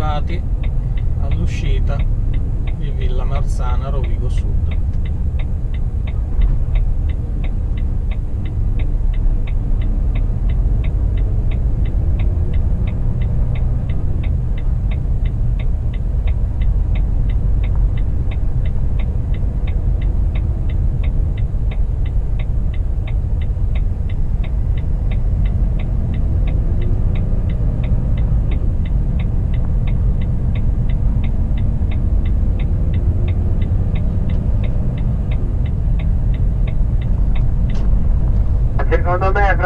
arrivati all'uscita di Villa Marzana Rovigo Sud.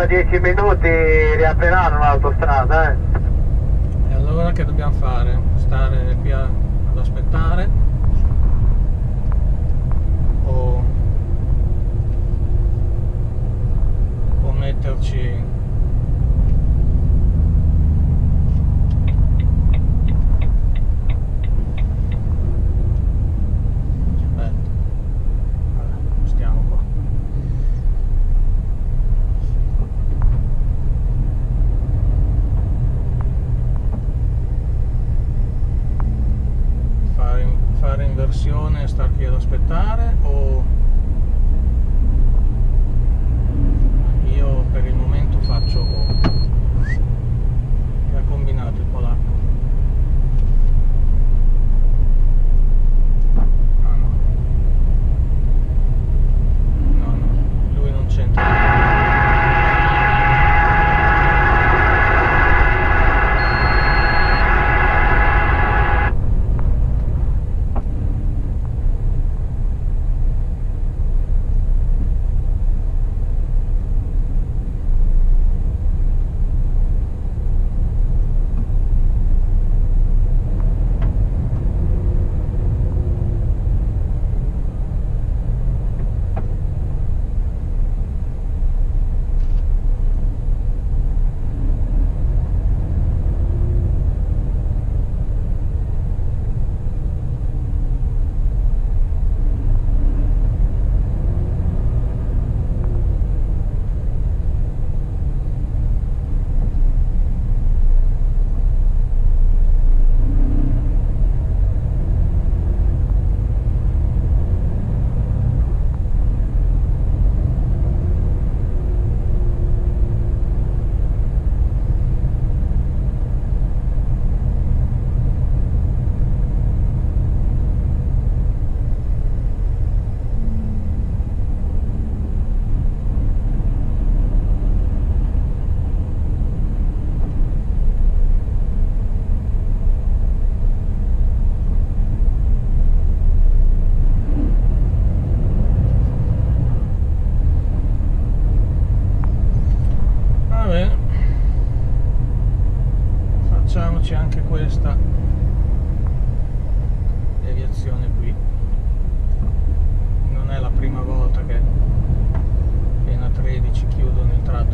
Secondo me fra dieci minuti riapriranno l'autostrada, eh. E allora che dobbiamo fare? Stare qui a- ad aspettare?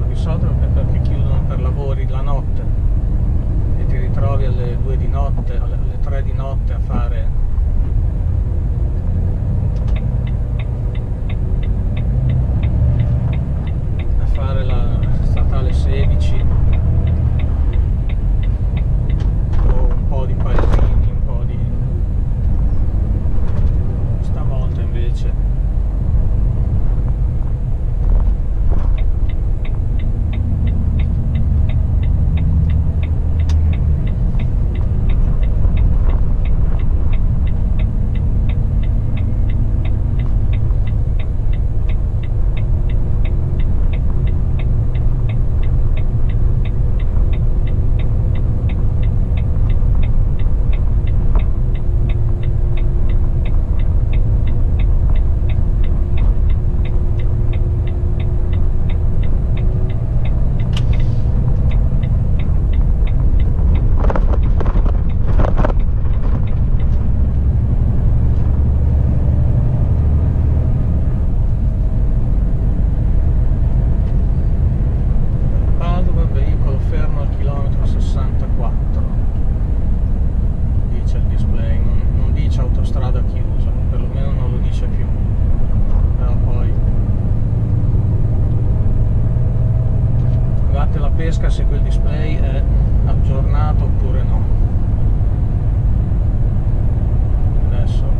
Il tratto di Sodro è perché chiudono per lavori la notte e ti ritrovi alle 2 di notte, alle 3 di notte a fare pazzesca se quel display è aggiornato oppure no. Adesso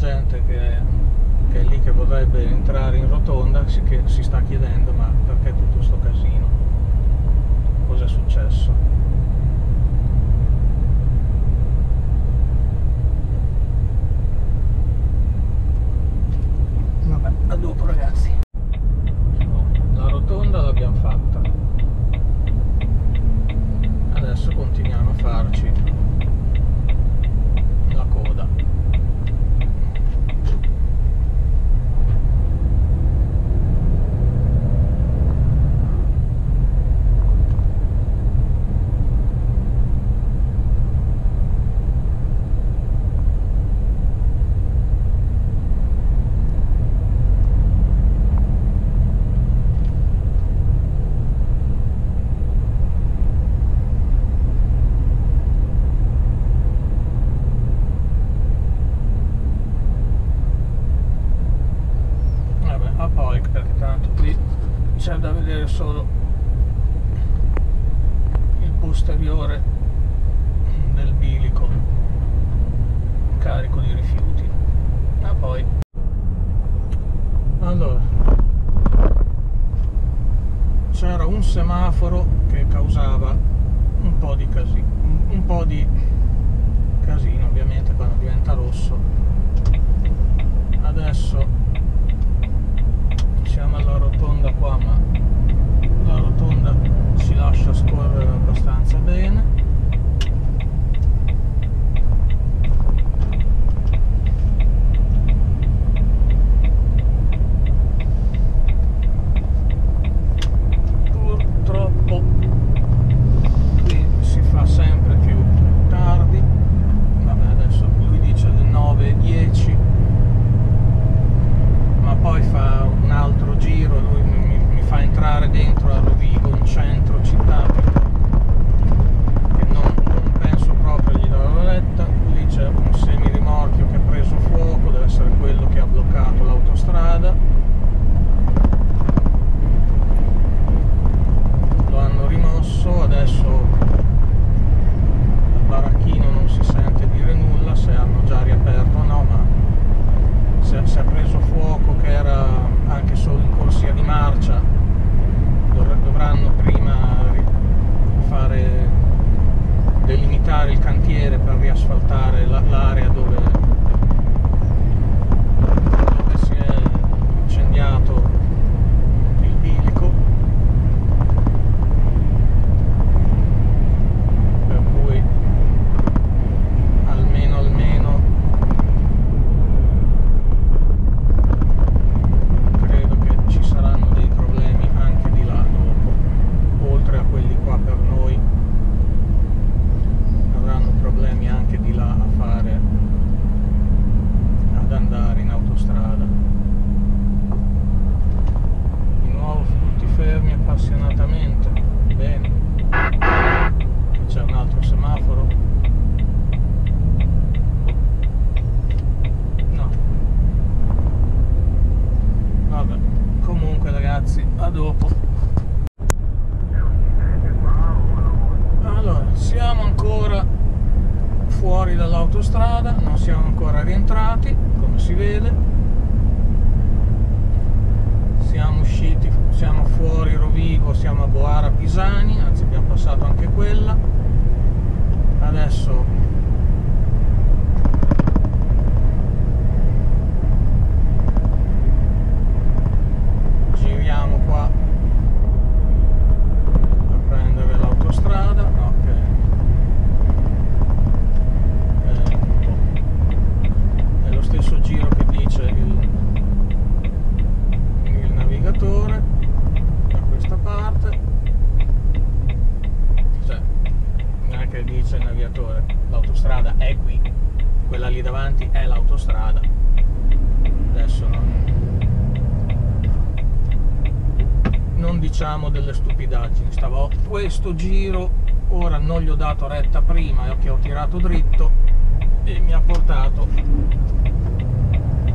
gente che è, che è lì che vorrebbe entrare in rotonda si, che si sta chiedendo ma perché tutto sto casino? Cos'è successo? Vabbè, a dopo ragazzi. La rotonda l'abbiamo fatta. Adesso continuiamo a farci la coda. Vabbè, a poi perché tanto qui c'è da vedere solo il posteriore del bilico carico di rifiuti. A poi. Allora, c'era un semaforo che causava un po' di casino, un, po' di casino ovviamente quando diventa rosso. Adesso siamo alla rotonda qua ma si lascia scorrere abbastanza bene che dice il navigatore, l'autostrada è qui, quella lì davanti è l'autostrada. Adesso non diciamo delle stupidaggini, stavo questo giro, ora non gli ho dato retta prima e che ho tirato dritto e mi ha portato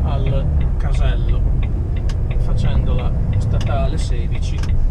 al casello facendo la statale 16